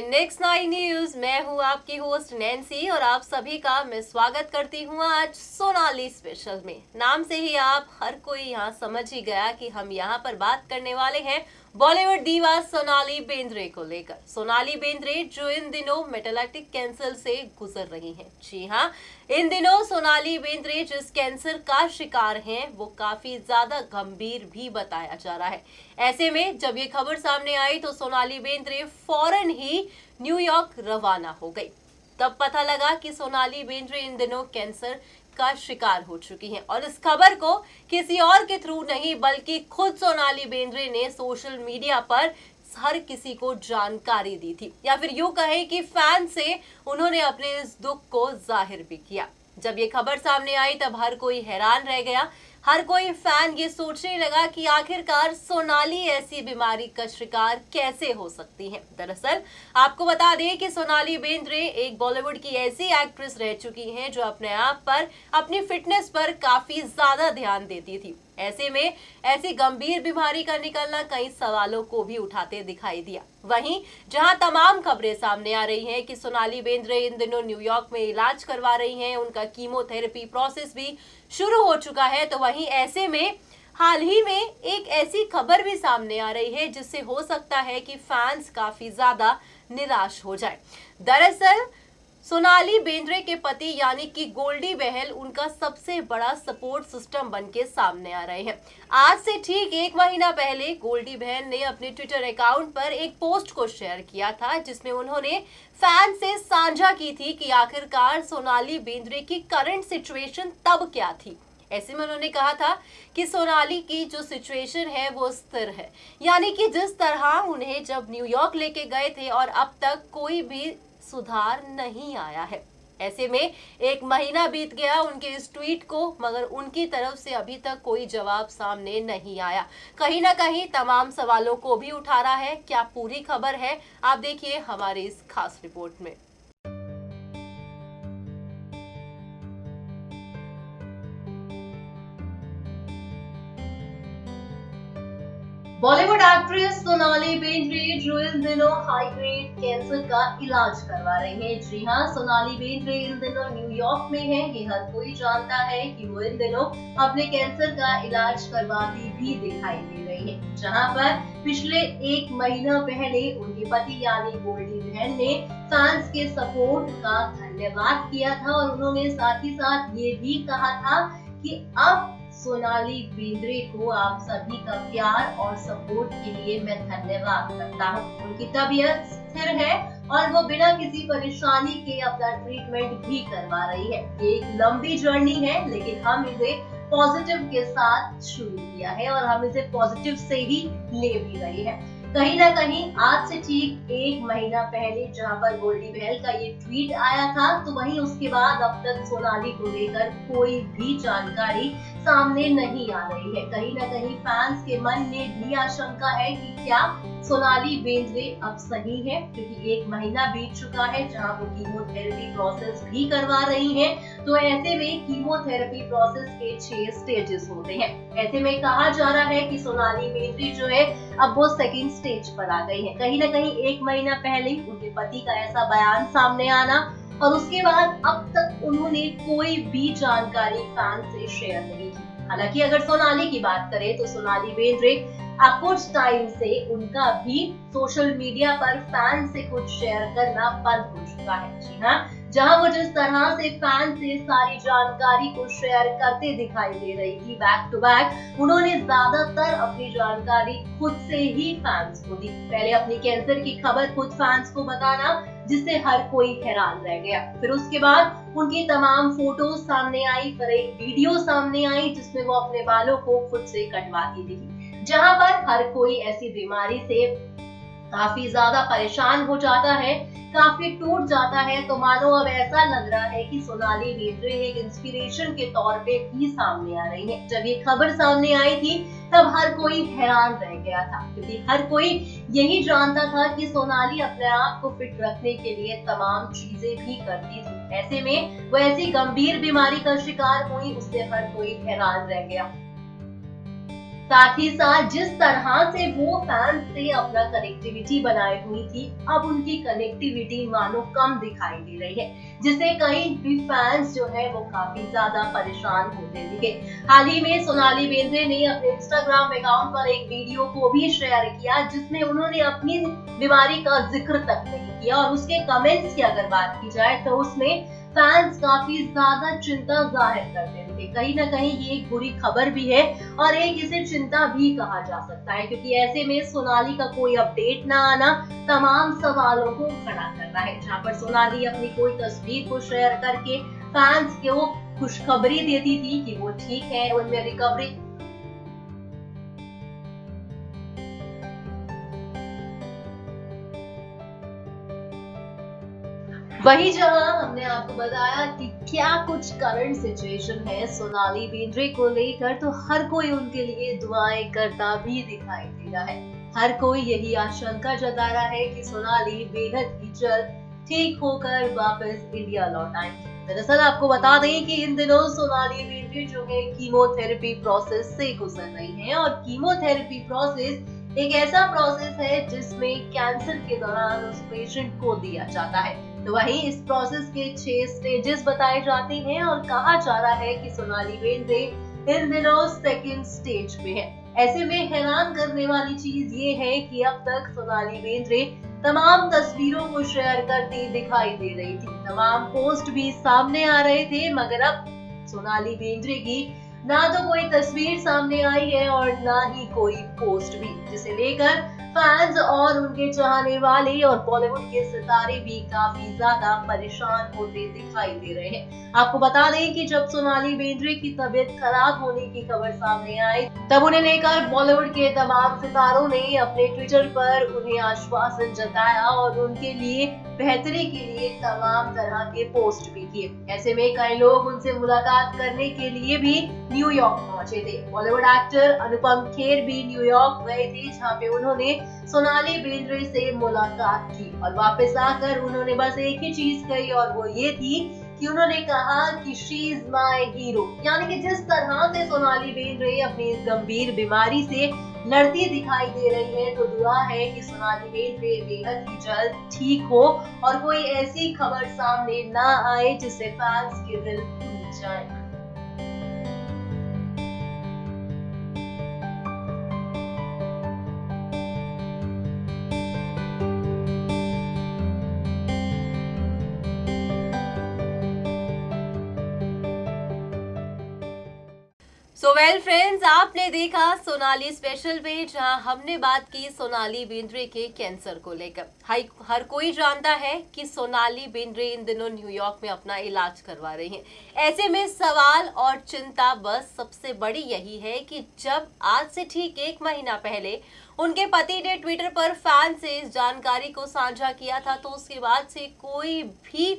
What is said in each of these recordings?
Next nine news मैं हूँ आपकी होस्ट नैन्सी और आप सभी का मैं स्वागत करती हूँ आज सोनाली स्पेशल में। नाम से ही आप हर कोई यहाँ समझ ही गया कि हम यहाँ पर बात करने वाले हैं। बॉलीवुड दीवा सोनाली बेंद्रे को लेकर। सोनाली बेंद्रे जो इन दिनों मेटालिटिक कैंसर से गुजर रही हैं। जी हाँ इन दिनों सोनाली बेंद्रे जिस कैंसर का शिकार हैं, वो काफ़ी ज़्यादा गंभीर भी बताया जा रहा है। ऐसे में जब ये खबर सामने आई तो सोनाली बेंद्रे फ़ौरन ही न्यूयॉर्क रवाना हो गई। तब पता लगा कि सोनाली बेंद्रे इन दिनों कैंसर का शिकार हो चुकी हैं। और इस खबर को किसी और के थ्रू नहीं, बल्कि खुद सोनाली बेंद्रे ने सोशल मीडिया पर हर किसी को जानकारी दी थी। या फिर यूँ कहें कि फ़ैन से उन्होंने अपने इस दुख को ज़ाहिर भी किया। जब ये खबर सामने आई, तब हर कोई हैरान रह गया हर कोई फ़ैन ये सोचने लगा कि आखिरकार सोनाली ऐसी बीमारी का शिकार कैसे हो सकती है। दरअसल, आपको बता दें कि सोनाली बेंद्रे एक बॉलीवुड की ऐसी एक्ट्रेस रह चुकी हैं जो अपने आप पर, अपनी फिटनेस पर काफ़ी ज़्यादा ध्यान देती थी। ऐसे में ऐसी गंभीर बीमारी का निकलना कई सवालों को भी उठाते दिखाई दिया। वहीं जहाँ तमाम खबरें सामने आ रही हैं कि सोनाली बेंद्रे इन दिनों न्यूयॉर्क में इलाज करवा रही हैं, उनका कीमोथेरेपी प्रोसेस भी शुरू हो चुका है तो वहीं ऐसे में हाल ही में एक ऐसी खबर भी सामने आ रही है, जिससे हो सकता है कि फैंस काफ़ी ज़्यादा निराश हो जाए। दरअसल सोनाली बेंद्रे के पति यानी कि गोल्डी बहल उनका सबसे बड़ा सपोर्ट सिस्टम बन के सामने आ रहे हैं। आज से ठीक एक महीना पहले गोल्डी बहन ने अपने ट्विटर अकाउंट पर एक पोस्ट को शेयर किया था, जिसमें उन्होंने फ़ैन से साझा की थी कि आखिरकार सोनाली बेंद्रे की करंट सिचुएशन तब क्या थी। ऐसे में उन्होंने कहा था कि सोनाली की जो सिचुएशन है, वो स्थिर है। यानी कि जिस तरह उन्हें जब न्यूयॉर्क लेके गए थे और अब तक कोई भी सुधार नहीं आया है। ऐसे में एक महीना बीत गया उनके इस ट्वीट को, मगर उनकी तरफ़ से अभी तक कोई जवाब सामने नहीं आया। कहीं ना कहीं तमाम सवालों को भी उठा रहा है। क्या पूरी खबर है? आप देखिए हमारे इस खास रिपोर्ट में। बॉलीवुड एक्ट्रेस सोनाली बेंद्रे जो इन दिनों हाई ग्रेड कैंसर का इलाज करवा रही हैं। जी हाँ सोनाली बेंद्रे इन दिनों न्यूयॉर्क में है। ये हर कोई जानता है कि वो इन दिनों अपने कैंसर का इलाज करवाती भी दिखाई दे रही है। जहाँ पर पिछले एक महीना पहले उनके पति यानी गोल्डी बहन ने फैंस के सपोर्ट का धन्यवाद किया था और उन्होंने साथ ही साथ ये भी कहा था कि अब सोनाली बेंद्रे को आप सभी का प्यार और सपोर्ट के लिए मैं धन्यवाद करता हूँ। उनकी तबीयत स्थिर है और वो बिना किसी परेशानी के अपना ट्रीटमेंट भी करवा रही है। ये एक लंबी जर्नी है, लेकिन हम इसे पॉजिटिव के साथ शुरू किया है और हम इसे पॉजिटिव से ही ले भी रहे हैं। कहीं ना कहीं आज से ठीक एक महीना पहले जहाँ पर गोल्डी बहल का ये ट्वीट आया था तो वहीं उसके बाद अब तक सोनाली को लेकर कोई भी जानकारी सामने नहीं आ रही है। कहीं ना कहीं फैंस के मन में भी आशंका है कि क्या सोनाली बेंद्रे अब सही है, क्योंकि एक महीना बीत चुका है जहाँ वो कीमोथेरेपी प्रोसेस भी करवा रही हैं। तो ऐसे में कीमोथेरेपी प्रोसेस के छह स्टेजेस होते हैं। ऐसे में कहा जा रहा है कि सोनाली बेंद्रे जो है, अब वो सेकेंड स्टेज पर आ गई है। कहीं ना कहीं एक महीना पहले उनके पति का ऐसा बयान सामने आना और उसके बाद अब तक उन्होंने कोई भी जानकारी फ़ैन से शेयर नहीं हालाँकि अगर सोनाली की बात करें तो सोनाली बेंद्रे कुछ टाइम से उनका भी सोशल मीडिया पर फ़ैन से कुछ शेयर करना बंद हो चुका है। जी हाँ जहाँ वो जिस तरह से फ़ैन से सारी जानकारी को शेयर करते दिखाई दे रही थी बैक टू बैक उन्होंने ज़्यादातर अपनी जानकारी खुद से ही फैंस को दी। पहले अपनी कैंसर की खबर खुद फैंस को बताना, जिससे हर कोई हैरान रह गया। फिर उसके बाद उनकी तमाम फ़ोटो सामने आई, फिर एक वीडियो सामने आई, जिसमें वो अपने बालों को खुद से कटवाती दिखी। जहाँ पर हर कोई ऐसी बीमारी से काफ़ी ज़्यादा परेशान हो जाता है, काफ़ी टूट जाता है। तो मानो अब ऐसा लग रहा है कि सोनाली बेंद्रे एक इंस्पिरेशन के तौर पे भी सामने आ रही है। जब ये खबर सामने आई थी, तब हर कोई हैरान रह गया था, क्योंकि हर कोई यही जानता था कि सोनाली अपने आप को फिट रखने के लिए तमाम चीज़ें भी करती थी। ऐसे में वो ऐसी गंभीर बीमारी का शिकार हुई, उससे हर कोई हैरान रह गया। साथ ही साथ जिस तरह से वो फैंस से अपना कनेक्टिविटी बनाए हुई थी, अब उनकी कनेक्टिविटी मानो कम दिखाई दे रही है, जिससे कई भी फैंस जो है वो काफ़ी ज़्यादा परेशान होते दिखे। हाल ही में सोनाली बेंद्रे ने अपने इंस्टाग्राम अकाउंट पर एक वीडियो को भी शेयर किया, जिसमें उन्होंने अपनी बीमारी का ज़िक्र तक नहीं किया, और उसके कमेंट्स की अगर बात की जाए तो उसमें फैंस काफ़ी ज़्यादा चिंता ज़ाहिर करते थे कहीं ना कहीं ये एक बुरी खबर भी है और एक इसे चिंता भी कहा जा सकता है क्योंकि ऐसे में सोनाली का कोई अपडेट ना आना तमाम सवालों को खड़ा करना है। जहाँ पर सोनाली अपनी कोई तस्वीर को शेयर करके फैंस को खुशखबरी देती थी कि वो ठीक है, उनमें रिकवरी वही जहाँ हमने आपको बताया कि क्या कुछ करंट सिचुएशन है, सोनाली बेंद्रे को लेकर तो हर कोई उनके लिए दुआएँ करता भी दिखाई दे रहा है। हर कोई यही आशंका जता रहा है कि सोनाली बेहद ही जल्द ठीक होकर वापस इंडिया लौट आएँगे दरअसल आपको बता दें कि इन दिनों सोनाली बेंद्रे जो है कीमोथेरेपी प्रोसेस से गुजर रही हैं और कीमोथेरेपी प्रोसेस एक ऐसा प्रोसेस है जिसमें कैंसर के दौरान उस पेशेंट को दिया जाता है। वहीं इस प्रोसेस के छह स्टेजेस बताए जाते हैं और कहा जा रहा है कि सोनाली बेंद्रे इन दिनों सेकंड स्टेज पे है। ऐसे में हैरान करने वाली चीज़ ये है कि अब तक सोनाली बेंद्रे तमाम तस्वीरों को शेयर करती दिखाई दे रही थी। तमाम पोस्ट भी सामने आ रहे थे, मगर अब सोनाली बेंद्रे की ना तो कोई तस्वीर सामने आई है और ना ही कोई पोस्ट भी, जिसे लेकर फैंस और उनके चाहने वाले और बॉलीवुड के सितारे भी काफ़ी ज़्यादा परेशान होते दिखाई दे रहे हैं। आपको बता दें कि जब सोनाली बेंद्रे की तबीयत खराब होने की खबर सामने आई, तब उन्हें लेकर बॉलीवुड के तमाम सितारों ने अपने ट्विटर पर उन्हें आश्वासन जताया और उनके लिए बेहतरी के लिए तमाम तरह के पोस्ट भी किए। ऐसे में कई लोग उनसे मुलाकात करने के लिए भी न्यूयॉर्क पहुँचे थे बॉलीवुड एक्टर अनुपम खेर भी न्यूयॉर्क गए थे, जहाँ पे उन्होंने सोनाली बेंद्रे से मुलाकात की और वापस आकर उन्होंने बस एक ही चीज़ कही और वो ये थी कि उन्होंने कहा कि शी इज़ माई हीरो यानी कि जिस तरह से सोनाली बेंद्रे अपनी इस गंभीर बीमारी से लड़ती दिखाई दे रही है तो दुआ है कि सोनाली बेंद्रे बेहद ही जल्द ठीक हो और कोई ऐसी खबर सामने ना आए जिससे फैंस के दिल टूट जाए। सो वेल फ्रेंड्स आपने देखा सोनाली स्पेशल पे, जहाँ हमने बात की सोनाली बेंद्रे के कैंसर को लेकर। हर कोई जानता है कि सोनाली बेंद्रे इन दिनों न्यूयॉर्क में अपना इलाज करवा रही हैं। ऐसे में सवाल और चिंता बस सबसे बड़ी यही है कि जब आज से ठीक एक महीना पहले उनके पति ने ट्विटर पर फ़ैन से इस जानकारी को साझा किया था तो उसके बाद से कोई भी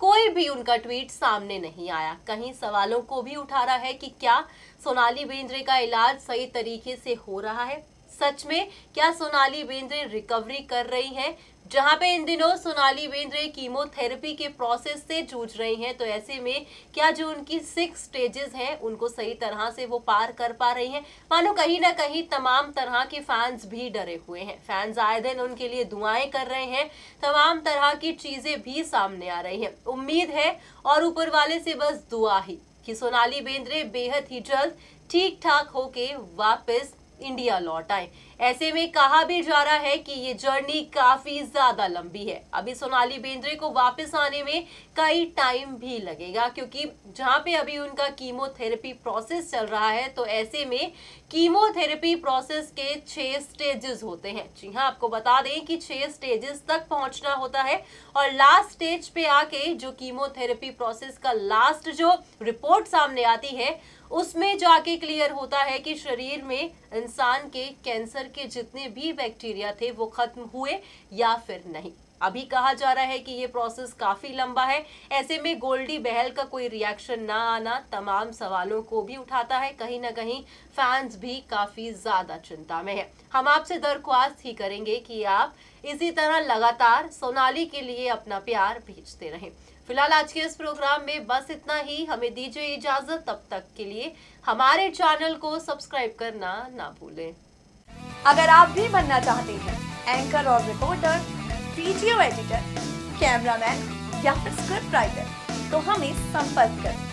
कोई भी उनका ट्वीट सामने नहीं आया। कहीं सवालों को भी उठा रहा है कि क्या सोनाली बेंद्रे का इलाज सही तरीके से हो रहा है? सच में, क्या सोनाली बेंद्रे रिकवरी कर रही हैं? जहाँ पे इन दिनों सोनाली बेंद्रे कीमोथेरेपी के प्रोसेस से जूझ रही हैं तो ऐसे में क्या जो उनकी सिक्स स्टेजेस हैं, उनको सही तरह से वो पार कर पा रही हैं? मानो कहीं ना कहीं तमाम तरह के फैंस भी डरे हुए हैं। फैंस आए दिन उनके लिए दुआएँ कर रहे हैं, तमाम तरह की चीज़ें भी सामने आ रही हैं। उम्मीद है, और ऊपर वाले से बस दुआ ही, कि सोनाली बेंद्रे बेहद ही जल्द ठीक ठाक होके वापस इंडिया लौट आए। ऐसे में कहा भी जा रहा है कि ये जर्नी काफ़ी ज़्यादा लंबी है। अभी सोनाली बेंद्रे को वापस आने में कई टाइम भी लगेगा, क्योंकि जहाँ पे अभी उनका कीमोथेरेपी प्रोसेस चल रहा है तो ऐसे में कीमोथेरेपी प्रोसेस के छह स्टेजेस होते हैं। जी हाँ आपको बता दें कि छह स्टेजेस तक पहुँचना होता है, और लास्ट स्टेज पे आके जो कीमोथेरेपी प्रोसेस का लास्ट जो रिपोर्ट सामने आती है उसमें जाके क्लियर होता है कि शरीर में इंसान के कैंसर के जितने भी बैक्टीरिया थे, वो खत्म हुए या फिर नहीं। अभी कहा जा रहा है कि ये प्रोसेस काफ़ी लंबा है। ऐसे में गोल्डी बहल का कोई रिएक्शन ना आना तमाम सवालों को भी उठाता है। कहीं ना कहीं फैंस भी काफ़ी ज़्यादा चिंता में है। हम आपसे दरख्वास्त ही करेंगे कि आप इसी तरह लगातार सोनाली के लिए अपना प्यार भेजते रहें। फ़िलहाल आज के इस प्रोग्राम में बस इतना ही। हमें दीजिए इजाज़त। तब तक के लिए हमारे चैनल को सब्सक्राइब करना ना भूलें। अगर आप भी बनना चाहते हैं एंकर और रिपोर्टर वीडियो एडिटर कैमरामैन या फिर स्क्रिप्ट राइटर तो हमें संपर्क करें।